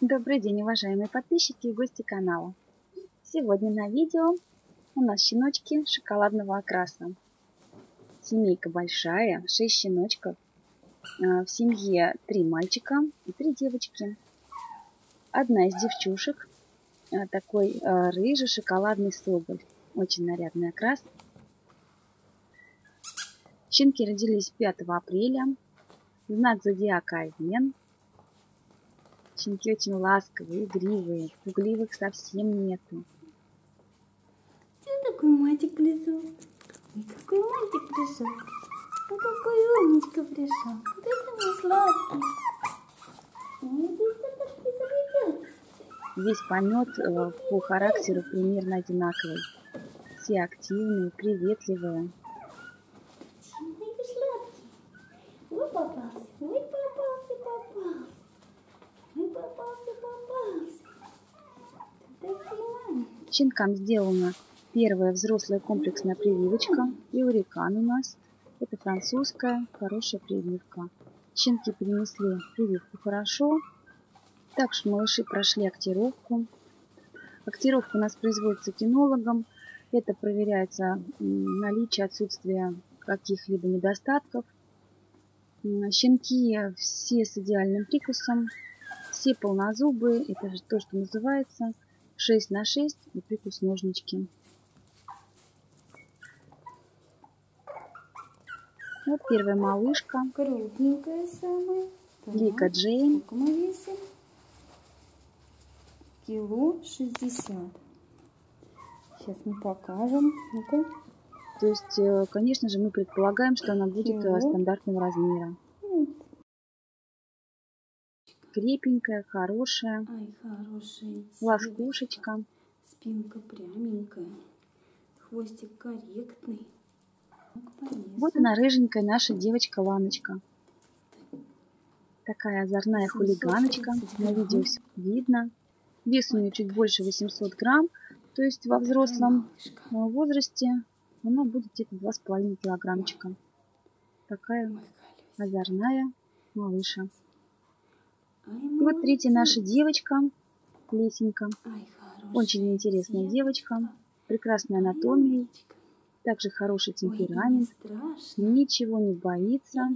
Добрый день, уважаемые подписчики и гости канала. Сегодня на видео у нас щеночки шоколадного окраса. Семейка большая, 6 щеночков. А, в семье 3 мальчика и 3 девочки. Одна из девчушек, а, такой а, рыжий шоколадный соболь. Очень нарядный окрас. Щенки родились 5 апреля. Знак зодиака Овен. Щенки очень ласковые, игривые, пугливых совсем нету. Где такой мальчик пришел? Ой, какой мальчик пришел? Ой, какой умничка пришел. Это мой сладкий. Весь помет э, по характеру примерно одинаковый. Все активные, приветливые. Ты сладкий. Ой, попался. Ой, попался, попался. Щенкам сделана первая взрослая комплексная прививочка. И урикан у нас. Это французская, хорошая прививка. Щенки перенесли прививку хорошо. Также малыши прошли актировку. Актировка у нас производится кинологом. Это проверяется наличие, отсутствие каких-либо недостатков. Щенки все с идеальным прикусом, все полнозубые. Это же то, что называется 6 на 6 и прикус ножнички. Вот первая малышка, Крупненькая самая. Лика Джейн. Сколько мы весим? Кило шестьдесят. Сейчас мы покажем. Ну-ка. То есть, э, конечно же, мы предполагаем, что она будет э, Кило. стандартного размера. Крепенькая, хорошая, Ай, хорошая. ласкушечка. Спинка пряменькая. Хвостик корректный. Вот она, рыженькая наша девочка Ланочка. Такая озорная хулиганочка. На видео все видно. Вес у нее чуть больше 800 грамм. То есть во взрослом э, возрасте она будет где-то 2,5 килограммчика. Такая озорная малыша. И вот третья наша девочка, хорошая Очень интересная девочка, анатомией, умничка. также хороший темперамент, ничего не боится.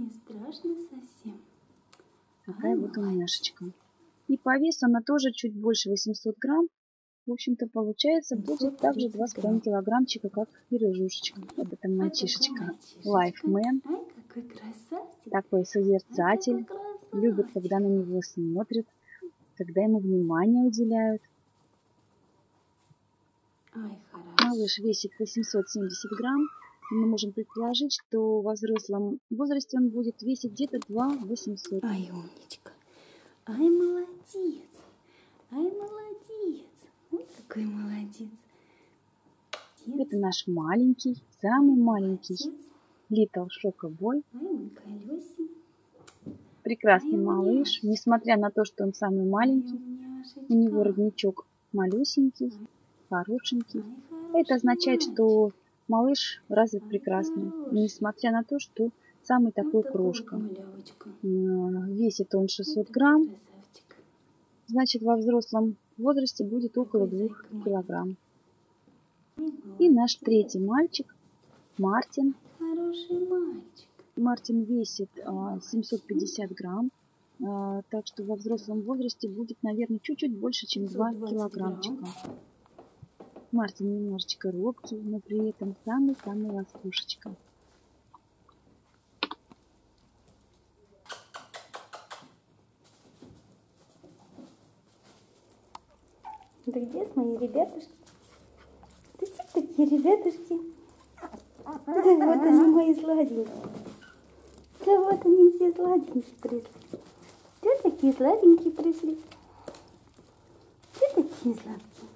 Такая вот молодец. умняшечка. И по весу она тоже чуть больше 800 грамм. В общем-то, получается, будет также 830 2,5 килограммчика, как и рыжушечка. Вот это мальчишечка. Лайфмен. Такой созерцатель. Любит, когда на него смотрят, когда ему внимание уделяют. Хорошо. Малыш весит 870 грамм. И мы можем предположить, что во взрослом возрасте он будет весить где-то 2 800. Ай, умничка. Ай, молодец. Ай, молодец. Ой, какой молодец. Молодец. Это наш маленький, самый маленький Молодец. Little Шокобой. Ай, мой колесик. Прекрасный малыш, несмотря на то, что он самый маленький. У него родничок малюсенький, хорошенький. Это означает, что малыш развит прекрасно, несмотря на то, что самый такой крошка. Весит он 600 грамм, значит во взрослом возрасте будет около Какой 2 зайка килограмм. И наш третий мальчик, Мартин. Хороший мальчик. Мартин весит а, 750 грамм, а, так что во взрослом возрасте будет, наверное, чуть-чуть больше, чем 2 720 килограммчика. Мартин немножечко робкий, но при этом самый-самый ласкушечка. Да где мои ребятушки? Да где такие ребятушки? Да вот они мои сладенькие. Да вот они все сладенькие пришли. Где такие сладенькие пришли? Где такие сладкие?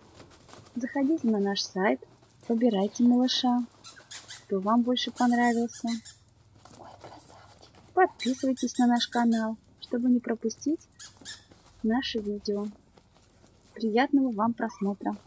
Заходите на наш сайт, выбирайте малыша, кто вам больше понравился. Ой, красавчик. Подписывайтесь на наш канал, чтобы не пропустить наши видео. Приятного вам просмотра!